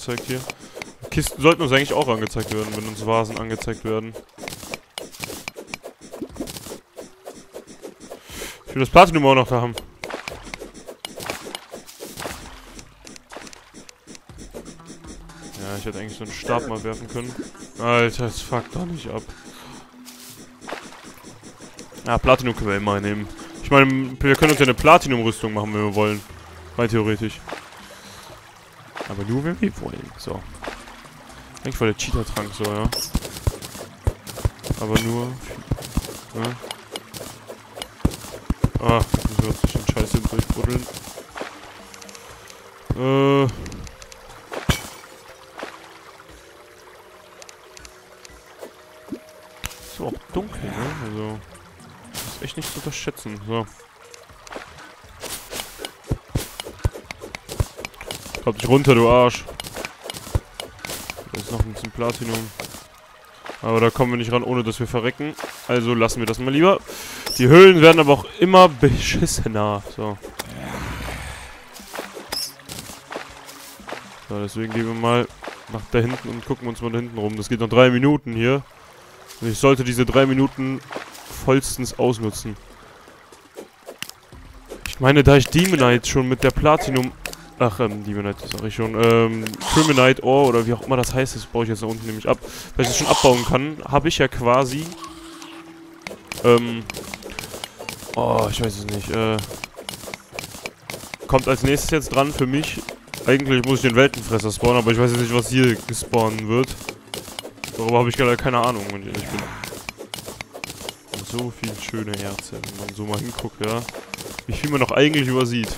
angezeigt hier. Kisten sollten uns eigentlich auch angezeigt werden, wenn uns Vasen angezeigt werden. Ich will das Platinum auch noch da haben. Ja, ich hätte eigentlich so einen Stab mal werfen können. Alter, das fuckt doch nicht ab. Ja, Platinum können wir immer nehmen. Ich meine, wir können uns ja eine Platinum-Rüstung machen, wenn wir wollen. Rein theoretisch. Aber nur, wenn wir wollen. So. Eigentlich war der Cheater-Trank so, ja. Aber nur... Ja. Ah, wir uns durch den Scheiß hin durchbuddeln. Äh... Auch dunkel, ne? Also... Ist echt nicht zu unterschätzen. So. Kommt dich runter, du Arsch. Da ist noch ein bisschen Platinum. Aber da kommen wir nicht ran, ohne dass wir verrecken. Also lassen wir das mal lieber. Die Höhlen werden aber auch immer beschissener. So. So, deswegen gehen wir mal nach da hinten und gucken uns mal da hinten rum. Das geht noch drei Minuten hier. Und ich sollte diese drei Minuten vollstens ausnutzen. Ich meine, da ich Demonite schon mit der Platinum... Ach, ähm, Demonite, sag ich schon. Ähm, Criminite Ore oder wie auch immer das heißt, das baue ich jetzt da unten nämlich ab. Weil ich das schon abbauen kann, habe ich ja quasi... Ähm... Oh, ich weiß es nicht. Äh... Kommt als nächstes jetzt dran für mich. Eigentlich muss ich den Weltenfresser spawnen, aber ich weiß jetzt nicht, was hier gespawnen wird. Darüber habe ich gerade keine Ahnung, wenn ich ehrlich bin so viele schöne Erze, wenn man so mal hinguckt, ja. Wie viel man noch eigentlich übersieht.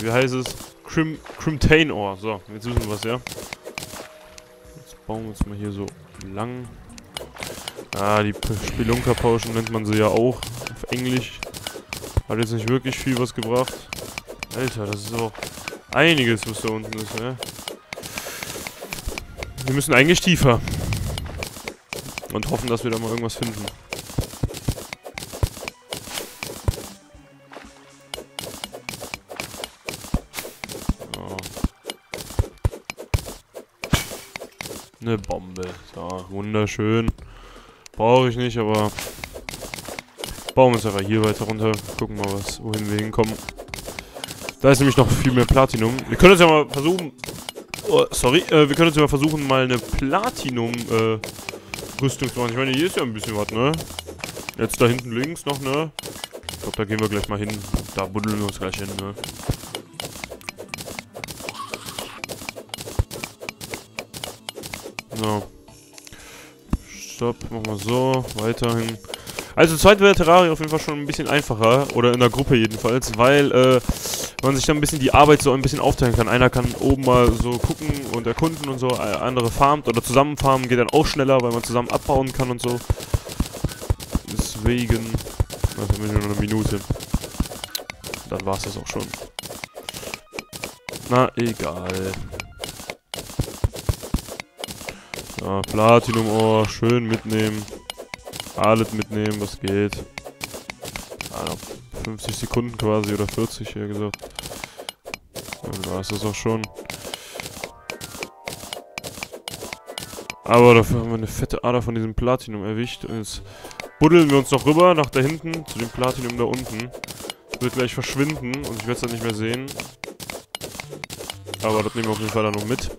Wie heißt es? Crim Crimtane Ore. So, jetzt wissen wir was, ja. Jetzt bauen wir uns mal hier so lang. Ah, die Spelunker Potion nennt man sie ja auch auf Englisch. Hat jetzt nicht wirklich viel was gebracht. Alter, das ist auch einiges, was da unten ist, ja. Wir müssen eigentlich tiefer. Und hoffen, dass wir da mal irgendwas finden. Eine Bombe. So, wunderschön. Brauche ich nicht, aber bauen wir uns einfach hier weiter runter. Gucken mal, was, wohin wir hinkommen. Da ist nämlich noch viel mehr Platinum. Wir können uns ja mal versuchen... Oh, sorry. Äh, wir können uns ja mal versuchen, mal eine Platinum-Rüstung äh, zu machen. Ich meine, hier ist ja ein bisschen was, ne? Jetzt da hinten links noch, ne? Ich glaube, da gehen wir gleich mal hin. Da buddeln wir uns gleich hin, ne? So. Stopp, machen wir so. Weiterhin. Also zweit wäre Terraria auf jeden Fall schon ein bisschen einfacher. Oder in der Gruppe jedenfalls. Weil äh, man sich dann ein bisschen die Arbeit so ein bisschen aufteilen kann. Einer kann oben mal so gucken und erkunden und so. Andere farmt oder zusammen farmen geht dann auch schneller, weil man zusammen abbauen kann und so. Deswegen... Also nur noch eine Minute. Dann war es das auch schon. Na, egal. Ja, Platinum Ohr, schön mitnehmen. Alles mitnehmen, was geht. Ah, 50 Sekunden quasi oder 40 hier gesagt. Dann war es das auch schon. Aber dafür haben wir eine fette Ader von diesem Platinum erwischt. Und jetzt buddeln wir uns noch rüber nach da hinten, zu dem Platinum da unten. Wird gleich verschwinden und ich werde es dann nicht mehr sehen. Aber das nehmen wir auf jeden Fall dann noch mit.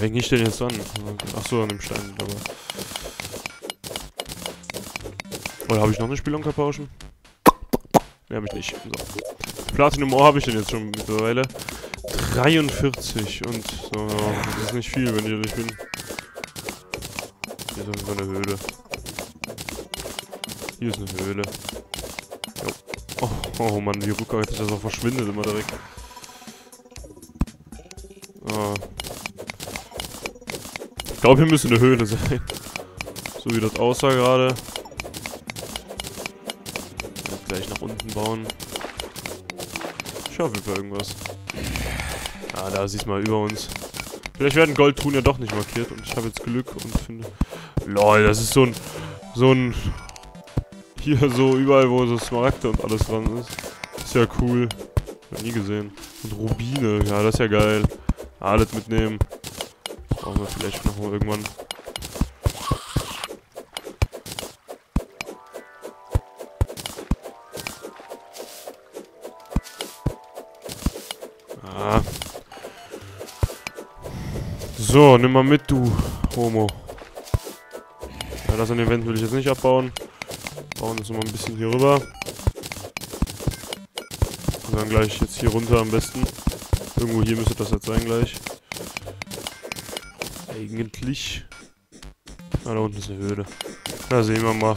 Hänge ich denn jetzt an? Achso, an dem Stein, aber. Oder habe ich noch eine Spielunker-Pauschen? Ne, habe ich nicht. So. Platinum Ohr habe ich denn jetzt schon mittlerweile. 43 und so, das ist nicht viel, wenn ich ehrlich bin. Hier ist auf eine Höhle. Hier ist eine Höhle. Oh, oh Mann, wie rückwärts das auch verschwindet immer direkt. Oh, ich glaube, hier müsste eine Höhle sein. So wie das aussah gerade. Gleich nach unten bauen. Ich hoffe für irgendwas. Ah, da siehst mal über uns. Vielleicht werden Goldtruhen ja doch nicht markiert und ich habe jetzt Glück und finde... Lol, das ist so ein... So ein... Hier so überall, wo so Smaragde und alles dran ist. Ist ja cool. Noch nie gesehen. Und Rubine, ja, das ist ja geil. Alles mitnehmen. Brauchen wir vielleicht noch mal irgendwann. Ah. So, nimm mal mit, du Homo. Ja, das an Event will ich jetzt nicht abbauen. Bauen jetzt nochmal ein bisschen hier rüber. Und dann gleich jetzt hier runter am besten. Irgendwo hier müsste das jetzt sein gleich. Eigentlich. Ah, da unten ist eine Höhle. Da sehen wir mal.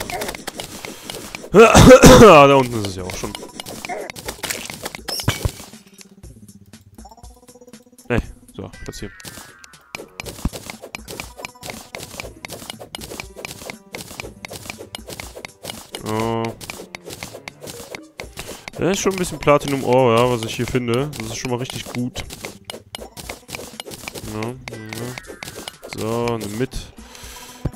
ah, da unten ist es ja auch schon. Nee, so, Platz hier. Oh. Das ist schon ein bisschen Platinum Ore, ja, was ich hier finde. Das ist schon mal richtig gut. Mit.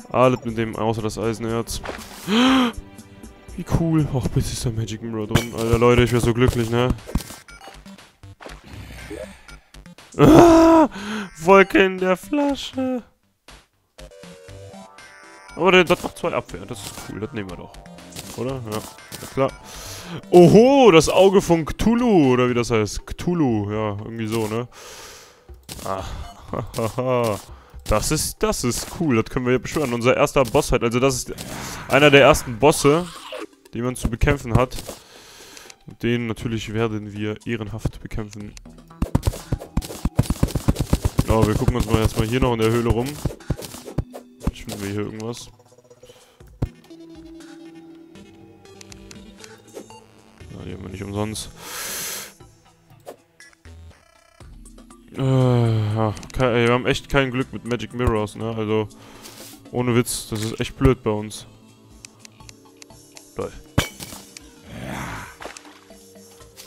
Alles mit dem, außer das Eisenerz. Wie cool. Och, bitte ist da Magic Mirror drin. Alter, Leute, ich wäre so glücklich, ne? Ah, Wolke in der Flasche. Aber das macht zwei Abwehr. Das ist cool. Das nehmen wir doch. Oder? Ja, ja klar. Oho, das Auge von Cthulhu. Oder wie das heißt. Cthulhu. Ja, irgendwie so, ne? Ah, hahaha. Das ist, das ist cool. Das können wir ja beschwören. Unser erster Boss halt. Also das ist einer der ersten Bosse, die man zu bekämpfen hat. Und den natürlich werden wir ehrenhaft bekämpfen. Oh, wir gucken uns mal erstmal hier noch in der Höhle rum. Vielleicht finden wir hier irgendwas. Ja, die haben wir nicht umsonst. Äh, wir haben echt kein Glück mit Magic Mirrors, ne? Also, ohne Witz, das ist echt blöd bei uns. Lol.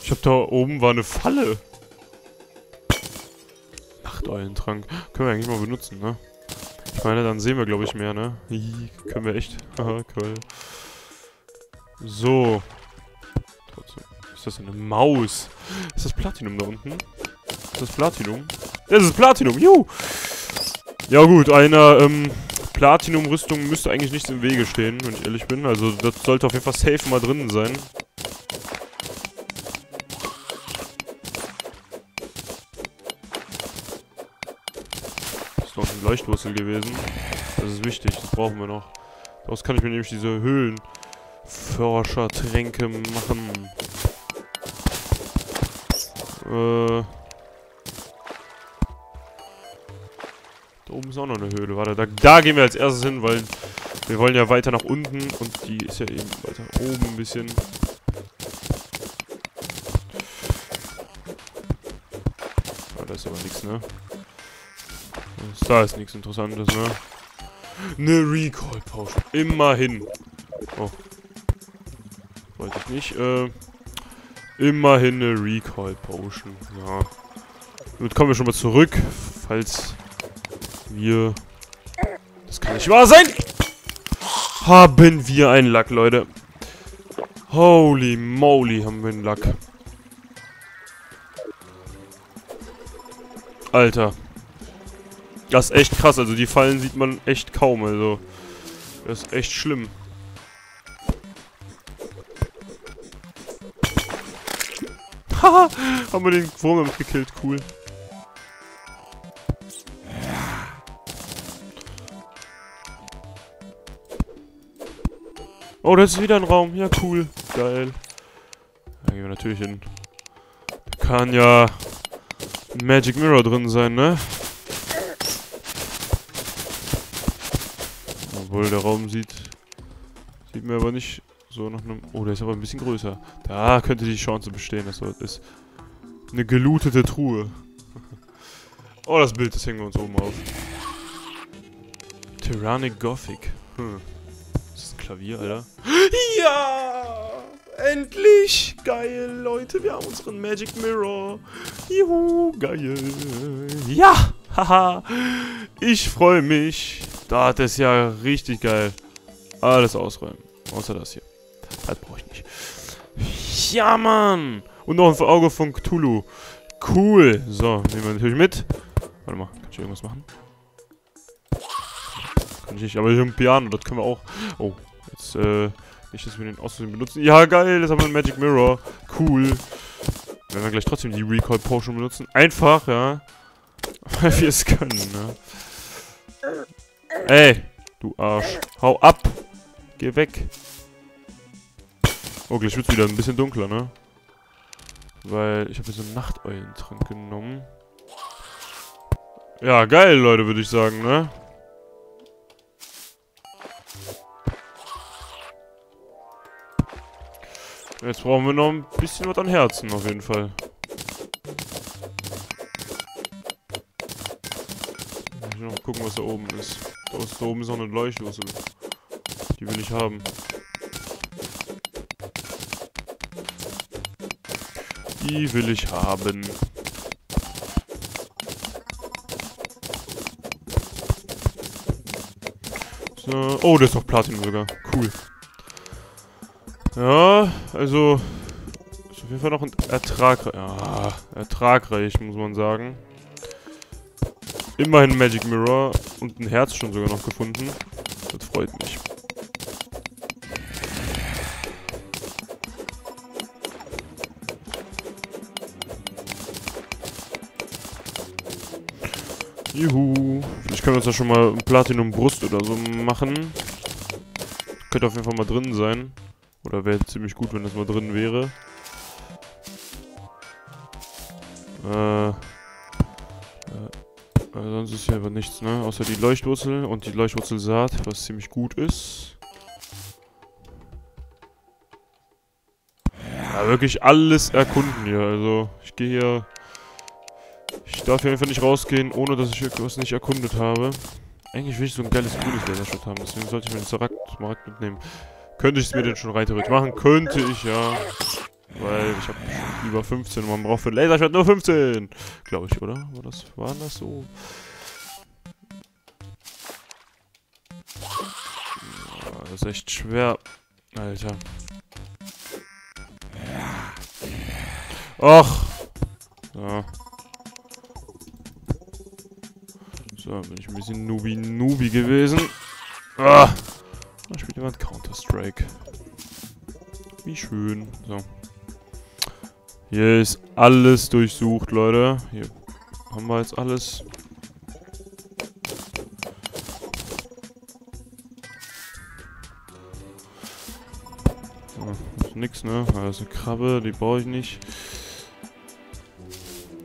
Ich hab da oben war eine Falle. Nachteulen-Trank. Können wir eigentlich mal benutzen, ne? Ich meine, dann sehen wir, glaube ich, mehr, ne? Hihi, können wir echt. Haha, cool. So. Trotzdem. Ist das eine Maus? Ist das Platinum da unten? Ist das Platinum? Das ist Platinum, juhu! Ja gut, einer ähm, Platinum-Rüstung müsste eigentlich nichts im Wege stehen, wenn ich ehrlich bin. Also das sollte auf jeden Fall safe mal drin sein. Ist noch ein Leuchtwurzel gewesen. Das ist wichtig, das brauchen wir noch. Daraus kann ich mir nämlich diese Höhlenforscher-Tränke machen. Äh. Da oben ist auch noch eine Höhle. Warte, da, da gehen wir als erstes hin, weil wir wollen ja weiter nach unten und die ist ja eben weiter oben ein bisschen. Ah, da ist aber nichts, ne? Da ist nichts Interessantes, ne? Ne Recall Potion. Immerhin. Oh. Wollte ich nicht. Äh, immerhin eine Recall Potion. Ja. Damit kommen wir schon mal zurück, falls wir... Das kann nicht wahr sein! Haben wir einen Lack, Leute. Holy moly, haben wir einen Lack. Alter. Das ist echt krass, also die Fallen sieht man echt kaum, also. Das ist echt schlimm. Haha, haben wir den Wurm gekillt, cool. Oh, da ist wieder ein Raum. Ja, cool. Geil. Da gehen wir natürlich hin. Da kann ja ein Magic Mirror drin sein, ne? Obwohl, der Raum sieht... Sieht mir aber nicht so nach einem... Oh, der ist aber ein bisschen größer. Da könnte die Chance bestehen, dass das ist. Eine gelootete Truhe. oh, das Bild, das hängen wir uns oben auf. Tyrannic Gothic. Hm. Klavier, Alter? Ja! Endlich! Geil, Leute, wir haben unseren Magic Mirror. Juhu, geil. Ja! Haha! Ich freue mich. Das ist ja richtig geil. Alles ausräumen. Außer das hier. Das brauche ich nicht. Ja, Mann! Und noch ein Auge von Cthulhu. Cool. So, nehmen wir natürlich mit. Warte mal, kann ich irgendwas machen? Kann ich nicht, aber hier ein Piano, das können wir auch. Oh, jetzt, äh, nicht, dass wir den Aussehen benutzen. Ja, geil, jetzt haben wir ein Magic Mirror. Cool. Wenn wir gleich trotzdem die Recall Potion benutzen. Einfach, ja. Weil wir es können, ne? Ey, du Arsch. Hau ab. Geh weg. Oh, gleich wird's wieder ein bisschen dunkler, ne? Weil ich habe so einen Nachteulentrank genommen. Ja, geil, Leute, würde ich sagen, ne? Jetzt brauchen wir noch ein bisschen was an Herzen, auf jeden Fall. Ich noch gucken, was da oben ist. Da, ist, da oben ist noch eine Leuchtwurzel. Die will ich haben. Die will ich haben. So. Oh, das ist noch Platin sogar. Cool. Ja, also... Ist auf jeden Fall noch ein Ertrag... Ja, ertragreich, muss man sagen. Immerhin Magic Mirror und ein Herz schon sogar noch gefunden. Das freut mich. Juhu. Vielleicht können wir uns da schon mal Platinum Brust oder so machen. Könnte auf jeden Fall mal drin sein. Oder wäre ziemlich gut, wenn das mal drin wäre. Äh, äh, sonst ist hier aber nichts, ne? Außer die Leuchtwurzel und die Leuchtwurzelsaat, was ziemlich gut ist. Ja, wirklich alles erkunden hier. Also, ich gehe hier... Ich darf hier einfach nicht rausgehen, ohne dass ich irgendwas nicht erkundet habe. Eigentlich will ich so ein geiles grünes Lasershot haben, deswegen sollte ich mir den Smaragd mitnehmen. Könnte ich es mir denn schon rein theoretisch machen? Könnte ich, ja. Weil ich habe über 15 und man braucht für Lasershot nur 15. Glaube ich, oder? War das, war das so? Ja, das ist echt schwer. Alter. Och. So. So, bin ich ein bisschen Nubi-Nubi gewesen. Ah. Da spielt jemand Counter-Strike. Wie schön. So. Hier ist alles durchsucht, Leute. Hier haben wir jetzt alles. Ist nix, ne? Also Krabbe, die brauche ich nicht.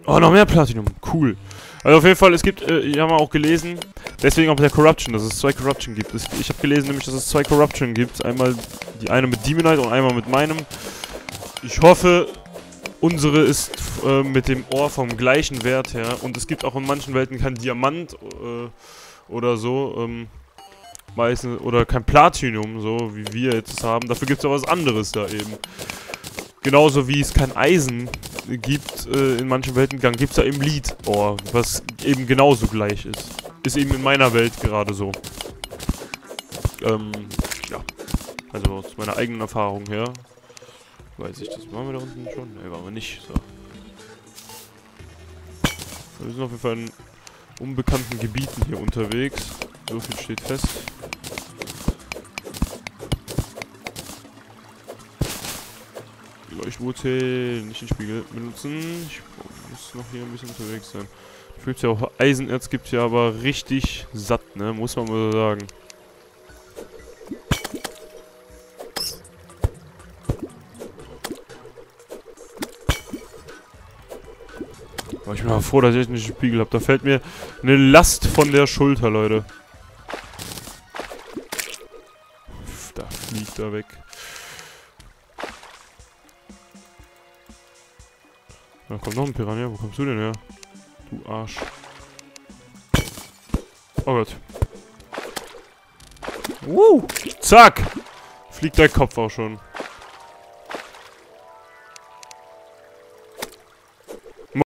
Oh, noch mehr Platinum. Cool. Also auf jeden Fall, es gibt, äh, ich habe auch gelesen, deswegen auch mit der Corruption, dass es zwei Corruption gibt. ich habe gelesen nämlich, dass es zwei Corruption gibt. Einmal die eine mit Demonite und einmal mit meinem. Ich hoffe, unsere ist äh, mit dem Ohr vom gleichen Wert her. Und es gibt auch in manchen Welten kein Diamant äh, oder so. Ähm, meistens, oder kein Platinum, so wie wir jetzt haben. Dafür gibt es aber was anderes da eben. Genauso wie es kein Eisen gibt äh, in manchen Weltengang, gibt es da eben Lead-Ohr, was eben genauso gleich ist. Ist eben in meiner Welt gerade so. Ähm, ja. Also aus meiner eigenen Erfahrung her. Weiß ich, das waren wir da unten schon? Ne, waren wir nicht. So. Wir sind auf jeden Fall in unbekannten Gebieten hier unterwegs. So viel steht fest. Leuchtwurzel, nicht den Spiegel benutzen. Ich muss noch hier ein bisschen unterwegs sein. Fühlt ja auch Eisenerz gibt ja aber richtig satt, ne? Muss man mal so sagen. Ich bin mal froh, dass ich nicht einen Spiegel habe. Da fällt mir eine Last von der Schulter, Leute. Da fliegt er weg. Da kommt noch ein Piranha. Wo kommst du denn her? Du Arsch. Oh Gott. Uh, zack! Fliegt dein Kopf auch schon.